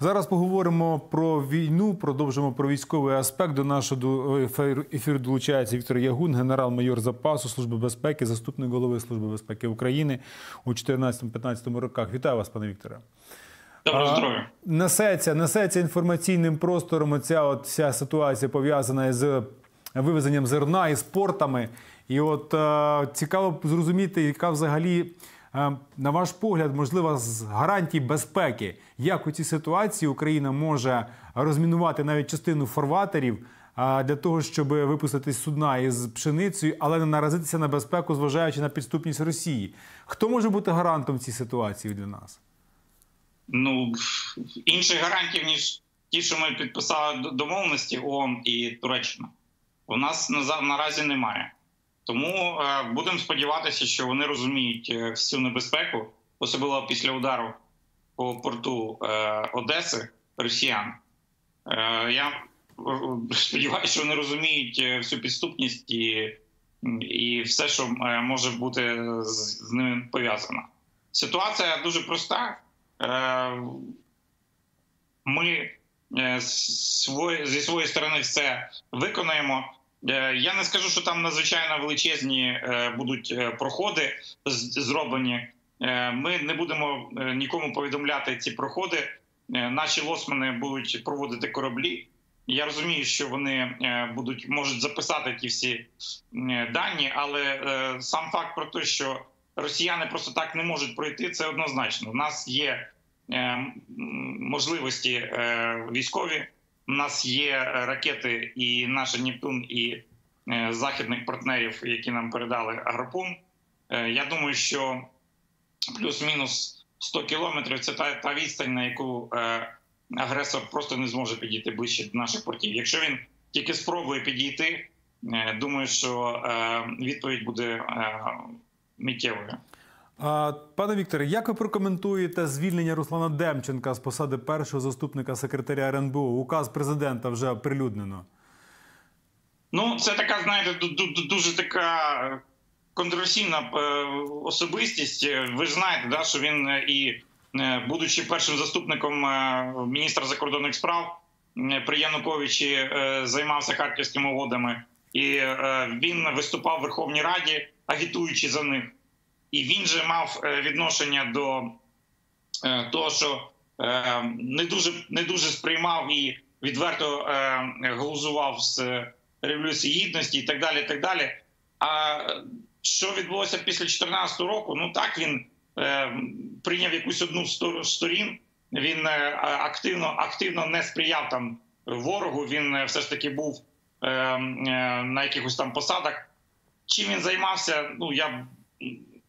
Зараз поговоримо про війну, продовжимо про військовий аспект. До нашого ефіру долучається Віктор Ягун, генерал-майор запасу Служби безпеки, заступник голови Служби безпеки України у 2014-2015 роках. Вітаю вас, пане Вікторе. Доброго здоров'я. Несеться, несеться інформаційним простором. Оця от вся ситуація пов'язана з вивезенням зерна і спортами. І от е, цікаво зрозуміти, яка взагалі. Е, на ваш погляд, можливо, з гарантій безпеки, як у цій ситуації Україна може розмінувати навіть частину фарватерів для того, щоб випустити судна із пшеницею, але не наразитися на безпеку, зважаючи на підступність Росії. Хто може бути гарантом цій ситуації для нас? Ну інших гарантів ніж ті, що ми підписали домовленості ООН і Туреччина, у нас наразі немає. Тому е, будемо сподіватися, що вони розуміють е, всю небезпеку, особливо після удару по порту е, Одеси Росіян. Я сподіваюся, що вони розуміють всю підступність і і все, що може бути з ними пов'язано. Ситуація дуже проста. Ми зі своєї сторони все виконаємо. Е, я не скажу, що там надзвичайно величезні е, будуть е, проходи зроблені. Ми не будемо нікому повідомляти ці проходи. Наші лосмани будуть проводити кораблі. Я розумію, що вони будуть можуть записати ті всі дані, але сам факт про те, що росіяни просто так не можуть пройти, це однозначно. У нас є можливості військові. У нас є ракети, і наш Нептун, і е, західних партнерів, які нам передали Агропун. Е, я думаю, що плюс-мінус 100 кілометрів це та та відстань, на яку е, агресор просто не зможе підійти ближче до наших портів. Якщо він тільки спробує підійти, думаю, що відповідь буде миттєвою. Пане Вікторе, як ви прокоментуєте звільнення Руслана Демченка з посади першого заступника секретаря РНБО? Указ президента вже оприлюднено. Ну, це така, знаєте, дуже така контроверсійна е, особистість. Ви ж знаєте, да, що він е, і, е, будучи першим заступником міністра закордонних справ при Януковичі, займався харківськими угодами, і він виступав в Верховній Раді, агітуючи за них і він же мав е, відношення до е, того, що е, не дуже не дуже сприймав і відверто глузував з революції гідності і так далі. і так далі. А що відбулося після 2014 року? Ну так він прийняв якусь одну з сторін. Він активно активно не сприяв там ворогу. Він все ж таки був на якихось там посадах. Чим він займався? Ну я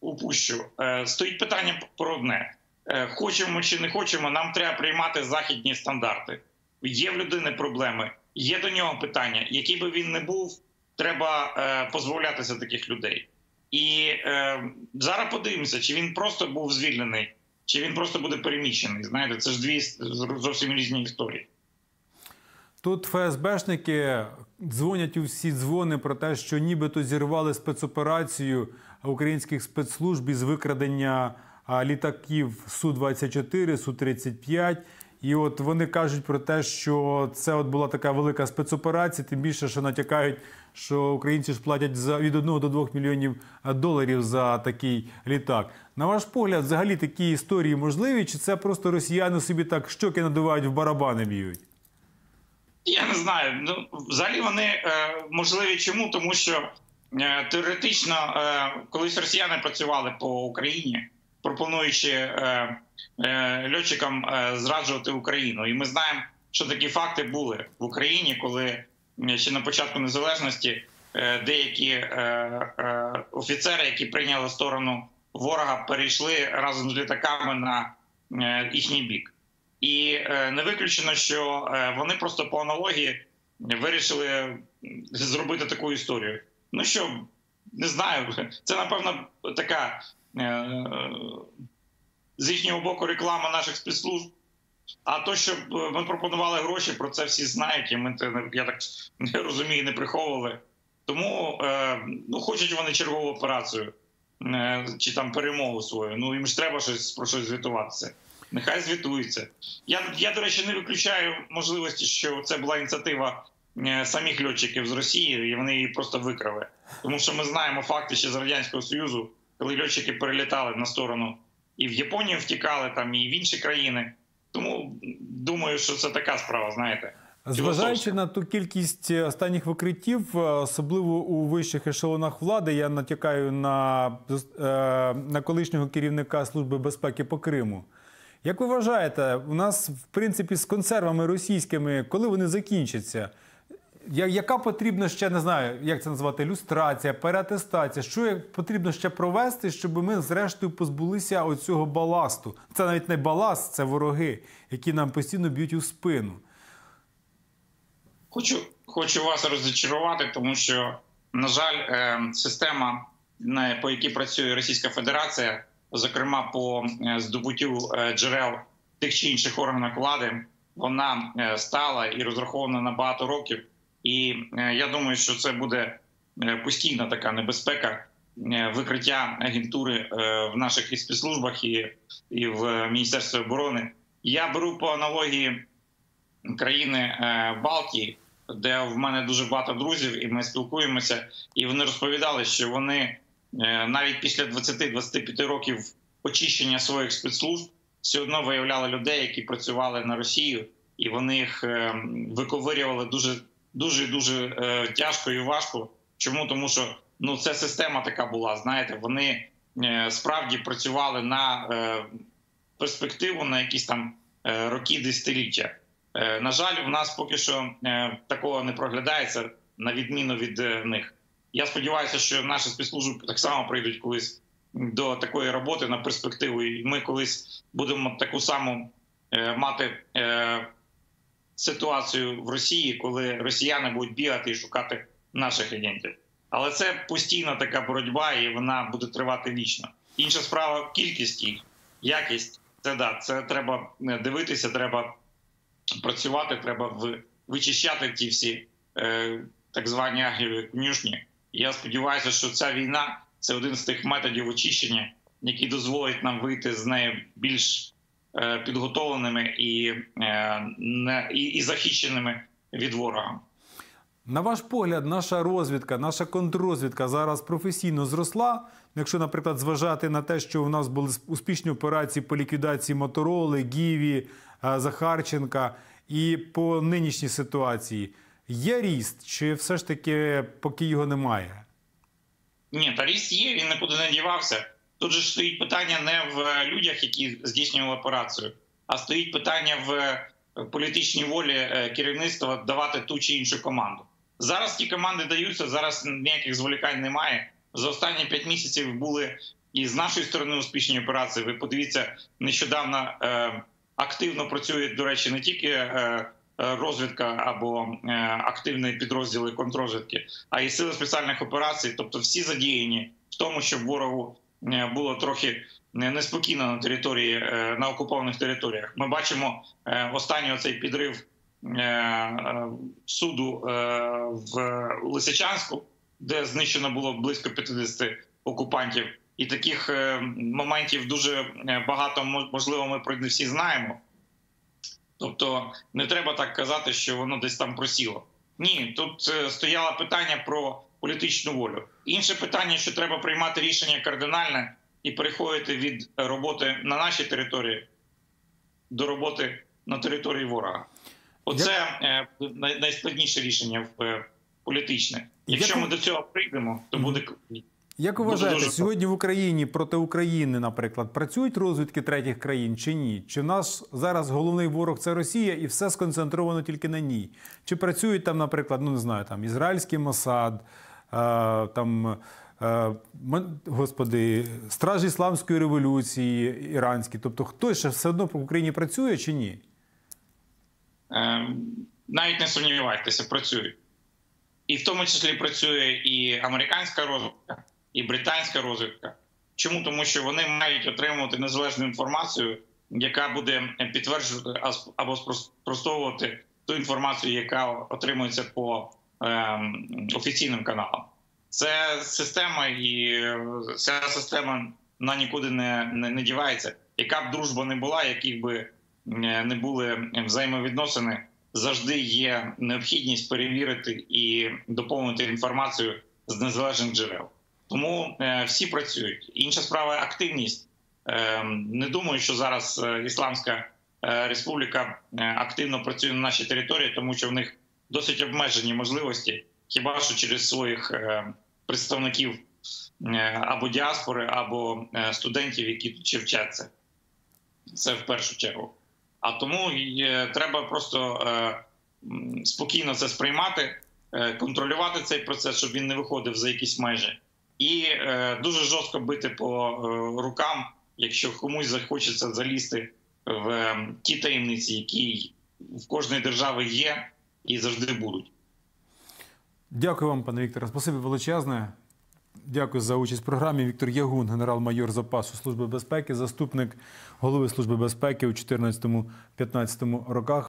упущу. Е, стоїть питання про одне: е, хочемо чи не хочемо, нам треба приймати західні стандарти. Є в людини проблеми, є до нього питання. Який би він не був, треба е, позбавлятися таких людей. І зараз подивимося, чи він просто був звільнений, чи він просто буде переміщений. Знаєте, це ж дві зовсім різні історії. Тут ФСБшники дзвонять у всі дзвони про те, що нібито зірвали спецоперацію українських спецслужб із викрадення літаків су 24 су 35 і от вони кажуть про те, що це от була така велика спецоперація, тим більше, що натякають, що українці ж платять за від 1 до 2 мільйонів доларів за такий літак. На ваш погляд, взагалі такі історії можливі? Чи це просто росіяни собі так щоки надувають в барабани б'ють? Я не знаю. Ну взагалі вони е, можливі чому, тому що теоретично, е, колись росіяни працювали по Україні, пропонуючи е, льотчикам зраджувати Україну, і ми знаємо, що такі факти були в Україні, коли ще на початку незалежності деякі офіцери, які прийняли сторону ворога, перейшли разом з літаками на їхній бік, і не виключено, що вони просто по аналогії вирішили зробити таку історію. Ну що, не знаю, це напевно така е, з їхнього боку реклама наших спецслужб. А то, що ми пропонували гроші, про це всі знають. і Ми це я так не розумію, не приховували. Тому е, ну, хочуть вони чергову операцію е, чи там перемогу свою. Ну їм ж треба щось про щось звітуватися. Нехай звітуються. Я, я до речі, не виключаю можливості, що це була ініціатива е, самих льотчиків з Росії, і вони її просто викрали. Тому що ми знаємо факти ще з радянського союзу, коли льотчики перелітали на сторону і в Японію втікали, там і в інші країни. Тому думаю, що це така справа, знаєте. Зважаючи на ту кількість останніх викриттів, особливо у вищих ешелонах влади, я натякаю на, е, на колишнього керівника Служби безпеки по Криму. Як ви вважаєте, у нас в принципі з консервами російськими, коли вони закінчаться? Яка потрібна ще не знаю, як це назвати, люстрація, переатестація? Що потрібно ще провести, щоб ми зрештою позбулися оцього баласту? Це навіть не баласт, це вороги, які нам постійно б'ють у спину. Хочу, хочу вас розчарувати, тому що, на жаль, е, система, по якій працює Російська Федерація, зокрема по е, здобуттю е, джерел тих чи інших органів влади, вона стала і розрахована на багато років. І е, я думаю, що це буде е, постійна така небезпека е, викриття агентури в наших спецслужбах і, і в Міністерстві оборони. Я беру по аналогії країни Балтії, де в мене дуже багато друзів, і ми спілкуємося, і вони розповідали, що вони навіть після 20-25 років очищення своїх спецслужб все одно виявляли людей, які працювали на Росію, і вони їх виковирювали дуже дуже дуже е, тяжко і важко. Чому тому, що ну це система така була. Знаєте, вони е, справді працювали на е, перспективу на якісь там роки десятиліття. На жаль, у нас поки що такого не проглядається на відміну від них. Я сподіваюся, що наші спецслужби так само прийдуть колись до такої роботи на перспективу, і ми колись будемо таку саму мати ситуацію в Росії, коли росіяни будуть бігати і шукати наших агентів. Але це постійна така боротьба, і вона буде тривати вічно. Інша справа кількість їх, якість це да, це треба е, дивитися, треба працювати, треба вичищати ті всі е, так звані агріві конюшні. Я сподіваюся, що ця війна це один з тих методів очищення, який дозволить нам вийти з неї більш підготовленими і, е, не, і, і захищеними від ворога. На ваш погляд, наша розвідка, наша контррозвідка зараз професійно зросла. Якщо, наприклад, зважати на те, що у нас були успішні операції по ліквідації Мотороли, Гіві, е, Захарченка, і по нинішній ситуації, є ріст, чи все ж таки поки його немає? Ні, та ріст є, він нікуди не дівався. Тут же стоїть питання не в людях, які здійснювали операцію, а стоїть питання в політичній волі е, керівництва давати ту чи іншу команду. Зараз ті команди даються, зараз ніяких зволікань немає. За останні п'ять місяців були і з нашої сторони успішні операції. Ви подивіться, нещодавно е, активно працює, до речі, не тільки е, е, розвідка або е, активні підрозділи контррозвідки, а й сили спеціальних операцій, тобто всі задіяні в тому, щоб ворогу е, було трохи е, неспокійно на території е, на окупованих територіях. Ми бачимо е, останній оцей підрив е, е, суду е, в Лисичанську, де знищено було близько 50 окупантів. І таких е, моментів дуже е, багато мо- можливо, ми про не всі знаємо. Тобто не треба так казати, що воно десь там просіло. Ні, тут е, стояло питання про політичну волю. Інше питання, що треба приймати рішення кардинальне і переходити від роботи на нашій території до роботи на території ворога. Оце е, найскладніше рішення в е, політичне. Якщо Як ми до цього прийдемо, то буде Як вважаєте, дуже- сьогодні в Україні проти України, наприклад, працюють розвідки третіх країн чи ні? Чи в нас зараз головний ворог це Росія і все сконцентровано тільки на ній? Чи працюють там, наприклад, ну не знаю, там ізраїльський Мосад, там господи, стражі Ісламської революції іранські? Тобто хтось ще все одно в Україні працює чи ні? Е, навіть не сумнівайтеся, працюють. І в тому числі працює і американська розвідка, і британська розвідка. Чому? Тому що вони мають отримувати незалежну інформацію, яка буде підтверджувати або спростовувати ту інформацію, яка отримується по ем, офіційним каналам. Це система, і ця система вона нікуди не, не, не дівається. яка б дружба не була, яких би е, не були взаємовідносини, завжди є необхідність перевірити і доповнити інформацію з незалежних джерел. Тому е, всі працюють. Інша справа активність. Е, Не думаю, що зараз е, Ісламська е, Республіка активно працює на нашій території, тому що в них досить обмежені можливості, хіба що через своїх е, представників е, або діаспори, або е, студентів, які тут ще вчаться. Це в першу чергу. А тому треба просто спокійно це сприймати, контролювати цей процес, щоб він не виходив за якісь межі, і дуже жорстко бити по рукам, якщо комусь захочеться залізти в е, ті таємниці, які в кожної держави є і завжди будуть. Дякую вам, пане Вікторе. Спасибі величезне. Дякую за участь в програмі. Віктор Ягун, генерал-майор запасу Служби безпеки, заступник голови Служби безпеки у 2014-2015 роках.